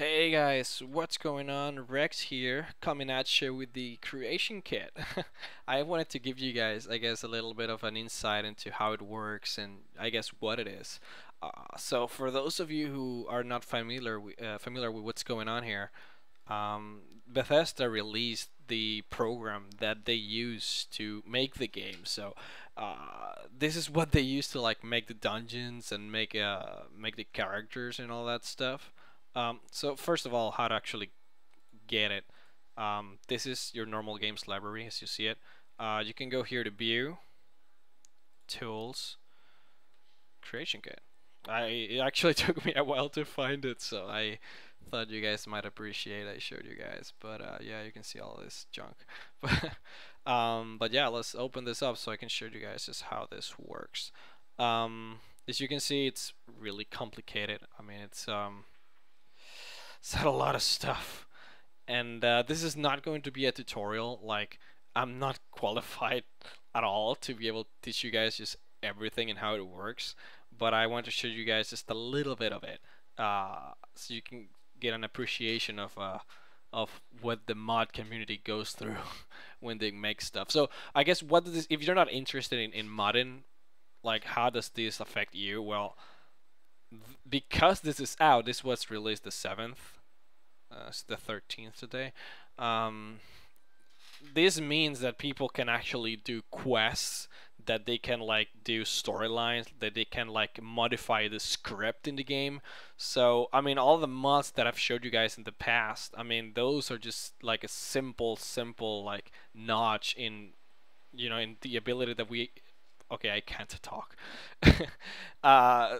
Hey guys, what's going on? Rex here, coming at you with the creation kit. I wanted to give you guys, I guess, a little bit of an insight into how it works and I guess what it is. Uh, so for those of you who are not familiar uh, familiar with what's going on here, um, Bethesda released the program that they use to make the game. So uh, this is what they use to like make the dungeons and make uh, make the characters and all that stuff. Um, so first of all, how to actually get it. Um, this is your normal games library as you see it. Uh, you can go here to view, tools, creation kit. I it actually took me a while to find it, so I thought you guys might appreciate I showed you guys. But uh, yeah, you can see all this junk. um, but yeah, let's open this up so I can show you guys just how this works. Um, as you can see, it's really complicated. I mean, it's um, said a lot of stuff. And uh, this is not going to be a tutorial, like, I'm not qualified at all to be able to teach you guys just everything and how it works, but I want to show you guys just a little bit of it, uh, so you can get an appreciation of uh, of what the mod community goes through when they make stuff. So I guess what does this, if you're not interested in, in modding, like how does this affect you? Well, because this is out, this was released the 7th, uh, the 13th today. Um, this means that people can actually do quests, that they can like do storylines, that they can like modify the script in the game. So, I mean, all the mods that I've showed you guys in the past, I mean, those are just like a simple, simple like notch in, you know, in the ability that we okay, I can't talk. uh,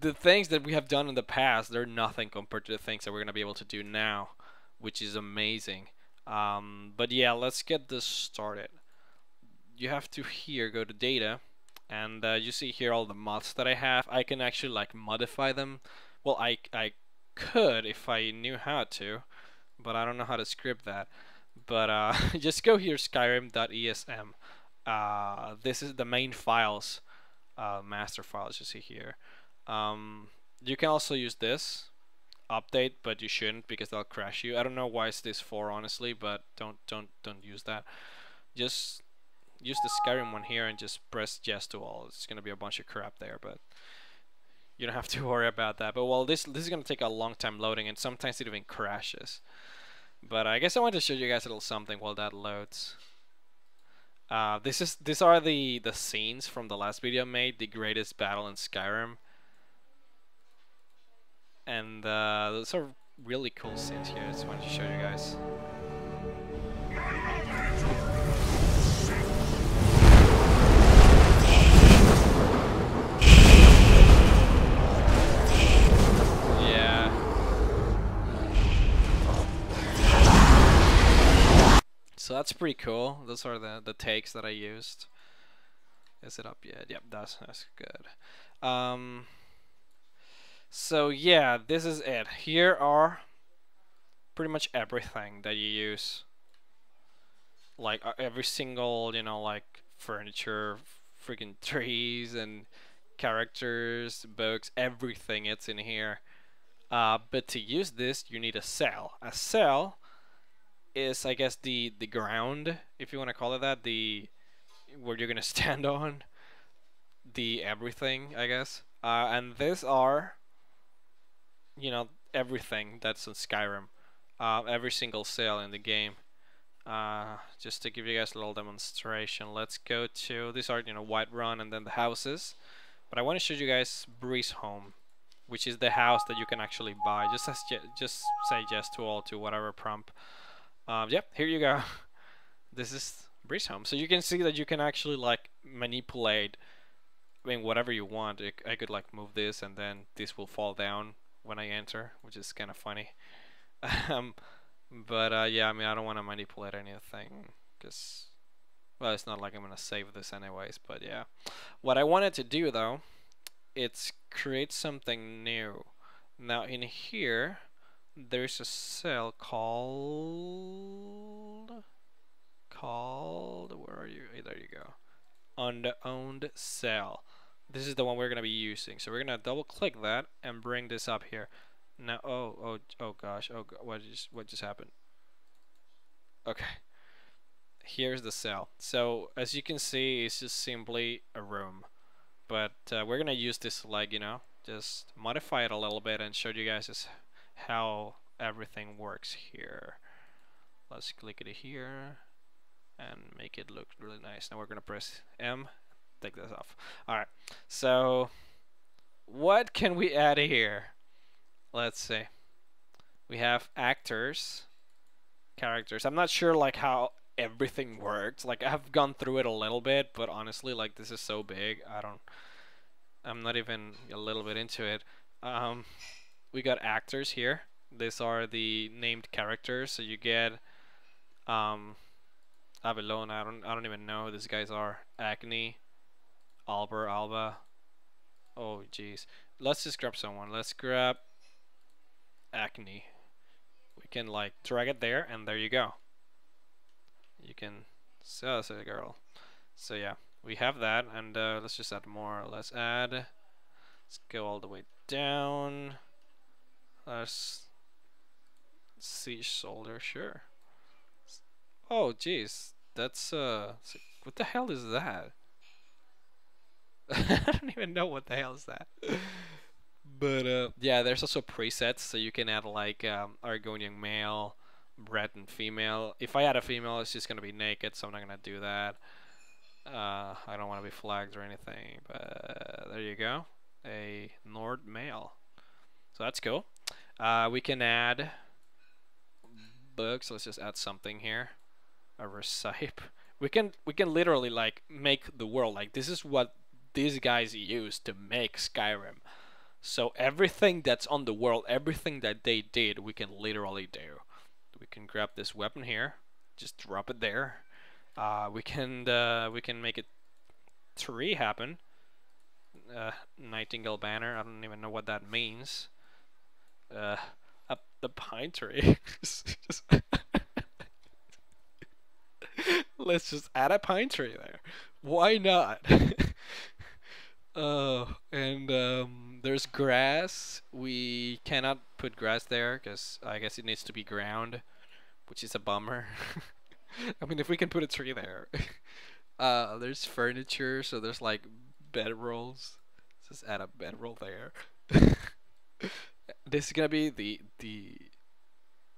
the things that we have done in the past, they're nothing compared to the things that we're going to be able to do now, which is amazing. Um, but yeah, let's get this started. You have to here go to data, and uh, you see here all the mods that I have. I can actually like modify them. Well, I, I could if I knew how to, but I don't know how to script that. But uh, just go here, skyrim.esm. Uh, this is the main files, uh, master files you see here. Um, you can also use this update, but you shouldn't because they'll crash you. I don't know why it's this for honestly, but don't don't don't use that. Just use the Skyrim one here and just press yes to all. It's gonna be a bunch of crap there, but you don't have to worry about that. But well, this this is gonna take a long time loading, and sometimes it even crashes. But I guess I want to show you guys a little something while that loads. Uh, this is these are the the scenes from the last video I made, the greatest battle in Skyrim and uh, those are really cool scenes here. I just wanted to show you guys. Yeah. So that's pretty cool. Those are the, the takes that I used. Is it up yet? Yep, that's, that's good. Um, so yeah, this is it. Here are pretty much everything that you use. Like uh, every single, you know, like furniture, freaking trees and characters, books, everything it's in here. Uh, but to use this, you need a cell. A cell is, I guess, the the ground, if you want to call it that, the where you're gonna stand on, the everything, I guess. Uh, and these are you know everything that's in Skyrim, uh, every single cell in the game. Uh, just to give you guys a little demonstration, let's go to these are you know Whiterun and then the houses, but I want to show you guys Breeze Home, which is the house that you can actually buy. Just as just say yes to all to whatever prompt. Um, yep, here you go. this is Breeze Home, so you can see that you can actually like manipulate. I mean, whatever you want. I could like move this and then this will fall down when I enter, which is kind of funny. um, but uh, yeah, I mean, I don't want to manipulate anything because, well, it's not like I'm gonna save this anyways. But yeah, what I wanted to do though, it's create something new. Now in here, there's a cell called called where are you? There you go. Unowned cell. This is the one we're going to be using. So we're going to double click that and bring this up here. Now, Oh. Oh. Oh gosh. Oh. What just what just happened? Okay. Here's the cell. So as you can see, it's just simply a room, but uh, we're gonna use this like you know just modify it a little bit and show you guys how everything works here. Let's click it here and make it look really nice. Now we're gonna press M, take this off. Alright, so what can we add here? Let's see. We have actors, characters. I'm not sure like how everything works. Like I've gone through it a little bit, but honestly, like this is so big, I don't. I'm not even a little bit into it. Um, we got actors here. These are the named characters. So you get um, Avalon. I don't. I don't even know who these guys are. Agni, Alber, Alba. Oh jeez. Let's just grab someone. Let's grab Agni. We can like drag it there, and there you go. You can. So that's a girl. So yeah we have that and uh, let's just add more let's add let's go all the way down let's siege soldier sure oh jeez that's uh what the hell is that I don't even know what the hell is that but uh, yeah there's also presets so you can add like um, Argonian male and female if I add a female it's just gonna be naked so I'm not gonna do that uh, I don't want to be flagged or anything, but there you go. A Nord male. So that's cool. Uh, we can add books. Let's just add something here. A recipe. We can we can literally like make the world like this is what these guys use to make Skyrim. So everything that's on the world, everything that they did, we can literally do. We can grab this weapon here, just drop it there, uh, we can uh, we can make it three happen. Uh, Nightingale banner. I don't even know what that means. Uh, up the pine tree. Let's just add a pine tree there. Why not? uh, and um, there's grass. We cannot put grass there because I guess it needs to be ground, which is a bummer. I mean, if we can put a tree there. uh, there's furniture, so there's like bedrolls. Let's just add a bedroll there. this is gonna be the the.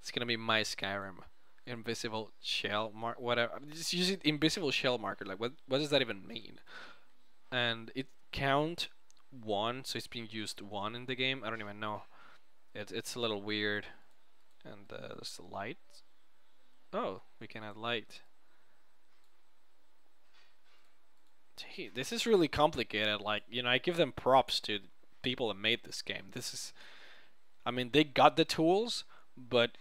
It's gonna be my Skyrim. Invisible shell mark whatever. Just use it invisible shell marker. Like what what does that even mean? And it count one, so it's being used one in the game. I don't even know. It's it's a little weird. And uh, there's the light Oh, we can add light. Gee, this is really complicated. Like, you know, I give them props to people that made this game. This is, I mean, they got the tools, but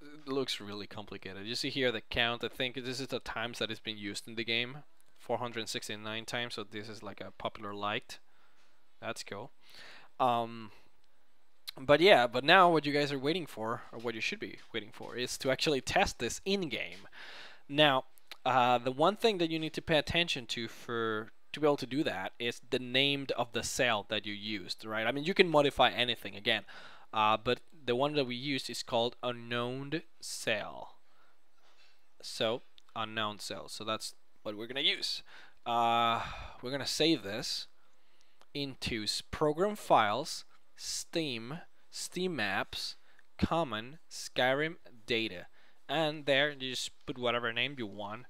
it looks really complicated. You see here the count. I think this is the times that it's been used in the game. 469 times, so this is like a popular liked. That's cool. Um, but yeah, but now what you guys are waiting for, or what you should be waiting for, is to actually test this in-game. Now, uh, the one thing that you need to pay attention to for to be able to do that is the name of the cell that you used, right? I mean, you can modify anything again, uh, but the one that we used is called unknown cell. So, unknown cell. So that's what we're gonna use. Uh, we're gonna save this into program files Steam, SteamApps, Common, Skyrim Data. And there you just put whatever name you want.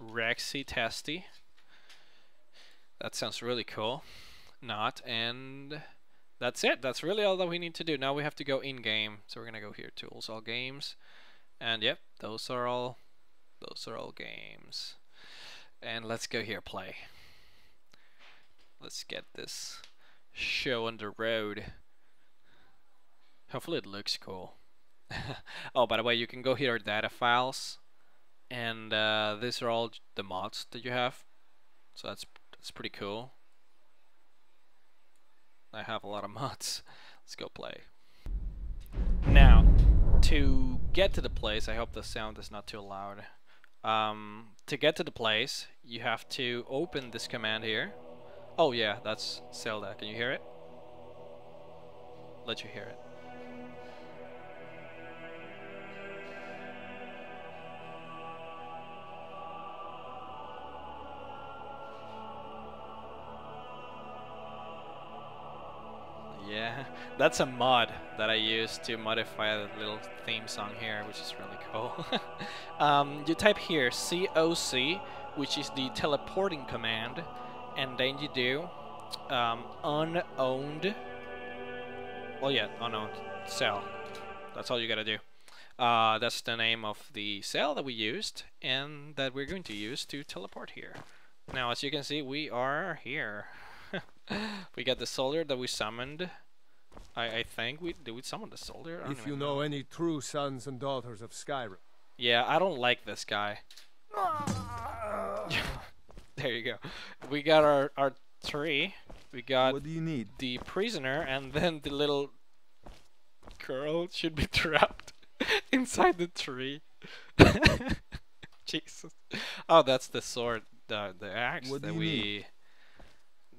Rexy Testy. That sounds really cool. Not and that's it. That's really all that we need to do. Now we have to go in game. So we're gonna go here, tools, all games. And yep, those are all those are all games. And let's go here, play. Let's get this show on the road. Hopefully it looks cool. oh, by the way, you can go here, data files, and uh, these are all the mods that you have. So that's that's pretty cool. I have a lot of mods. Let's go play. Now, to get to the place, I hope the sound is not too loud. Um, to get to the place, you have to open this command here. Oh yeah, that's Zelda. Can you hear it? Let you hear it. That's a mod that I use to modify the little theme song here, which is really cool. um, you type here COC, which is the teleporting command, and then you do um, unowned. Well, yeah, unowned cell. That's all you gotta do. Uh, that's the name of the cell that we used and that we're going to use to teleport here. Now, as you can see, we are here. we got the soldier that we summoned. I, I think we did we summon the soldier? If you know, know any true sons and daughters of Skyrim. Yeah, I don't like this guy. there you go. We got our our tree. We got what do you need? the prisoner, and then the little girl should be trapped inside the tree. Jesus. Oh, that's the sword, the the axe what that we need?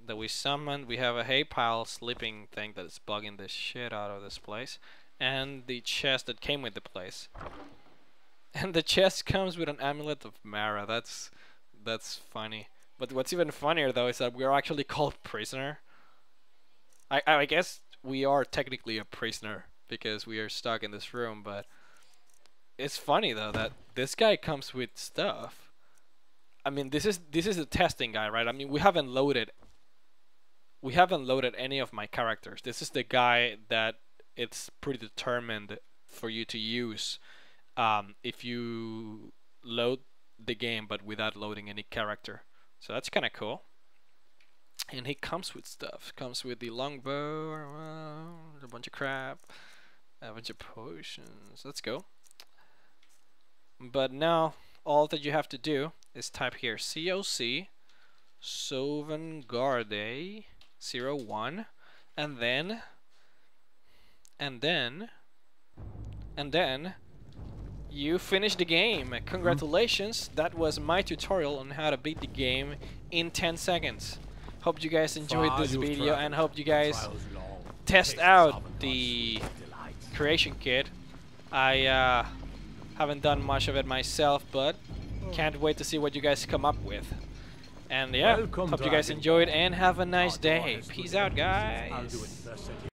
That we summoned. We have a hay pile sleeping thing that is bugging the shit out of this place, and the chest that came with the place. And the chest comes with an amulet of Mara. That's that's funny. But what's even funnier though is that we're actually called prisoner. I I guess we are technically a prisoner because we are stuck in this room, but it's funny though that this guy comes with stuff. I mean, this is this is the testing guy, right? I mean, we haven't loaded we haven't loaded any of my characters. This is the guy that it's predetermined for you to use um, if you load the game but without loading any character. So that's kind of cool. And he comes with stuff. Comes with the longbow, a bunch of crap, a bunch of potions. Let's go. But now all that you have to do is type here COC Sovngarde 01 and then and then and then you finish the game. Congratulations, that was my tutorial on how to beat the game in 10 seconds. Hope you guys enjoyed this video and hope you guys test out the creation kit. I uh, haven't done much of it myself, but can't wait to see what you guys come up with. And yeah, Welcome hope you guys enjoyed and have a nice day. Peace out, guys.